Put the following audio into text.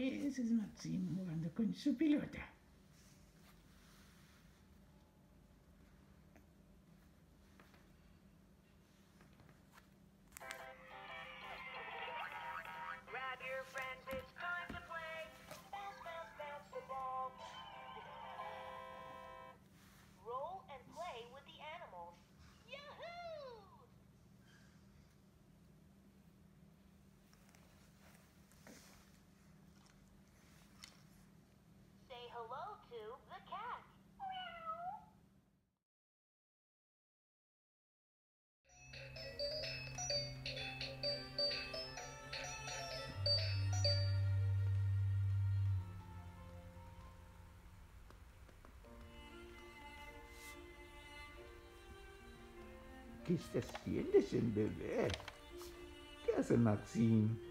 que ese es Maxim jugando con su pelota. To the cat. ¿Qué está haciendo bebé? ¿Qué hace Maxime?